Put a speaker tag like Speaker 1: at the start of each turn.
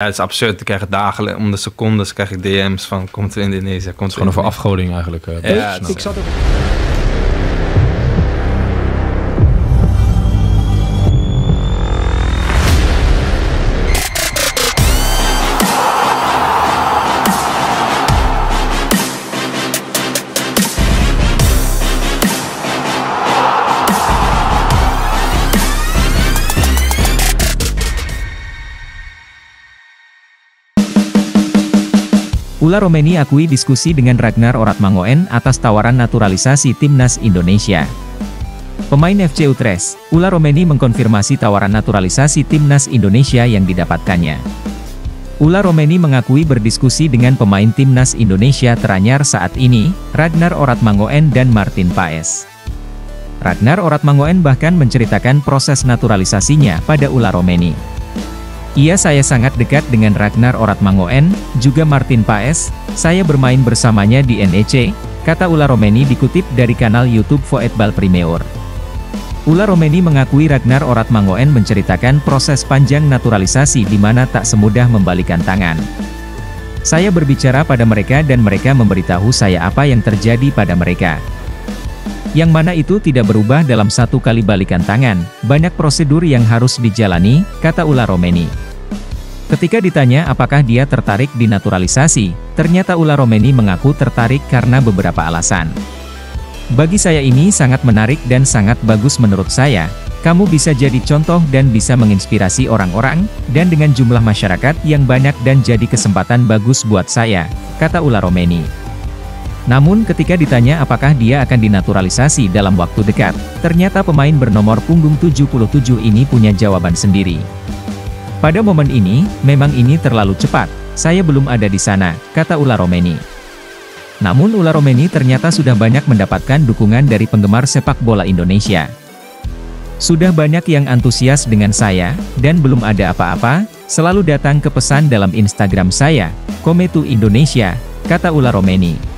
Speaker 1: Ja, het is absurd. Ik krijg dagelijks, om de secondes krijg ik DM's van komt er Indonesië, komt er
Speaker 2: Gewoon over afgoding eigenlijk. eh,
Speaker 1: Ja,
Speaker 2: snel.
Speaker 1: het is-
Speaker 3: Ik zat ook...
Speaker 4: Ula Romeni akui diskusi dengan Ragnar Oratmangoen atas tawaran naturalisasi timnas Indonesia. Pemain FC Utrecht, Ula Romeni mengkonfirmasi tawaran naturalisasi timnas Indonesia yang didapatkannya. Ula Romeni mengakui berdiskusi dengan pemain timnas Indonesia teranyar saat ini, Ragnar Oratmangoen dan Martin Paes. Ragnar Oratmangoen bahkan menceritakan proses naturalisasinya pada Ula Romeni. Ia saya sangat dekat dengan Ragnar Oratmangoen, juga Martin Paes, saya bermain bersamanya di NEC, kata Ula Romeni dikutip dari kanal YouTube Voetbal Primeur. Ula Romeni mengakui Ragnar Oratmangoen menceritakan proses panjang naturalisasi di mana tak semudah membalikan tangan. Saya berbicara pada mereka dan mereka memberitahu saya apa yang terjadi pada mereka. Yang mana itu tidak berubah dalam satu kali balikan tangan, banyak prosedur yang harus dijalani, kata Ula Romeni. Ketika ditanya apakah dia tertarik di naturalisasi, ternyata Ula Romeni mengaku tertarik karena beberapa alasan. Bagi saya ini sangat menarik dan sangat bagus menurut saya, kamu bisa jadi contoh dan bisa menginspirasi orang-orang, dan dengan jumlah masyarakat yang banyak dan jadi kesempatan bagus buat saya, kata Ula Romeni. Namun ketika ditanya apakah dia akan dinaturalisasi dalam waktu dekat, ternyata pemain bernomor punggung 77 ini punya jawaban sendiri. Pada momen ini, memang ini terlalu cepat, saya belum ada di sana, kata Ula Romeni. Namun Ula Romeni ternyata sudah banyak mendapatkan dukungan dari penggemar sepak bola Indonesia. Sudah banyak yang antusias dengan saya, dan belum ada apa-apa, selalu datang ke pesan dalam Instagram saya, Kometu Indonesia, kata Ula Romeni.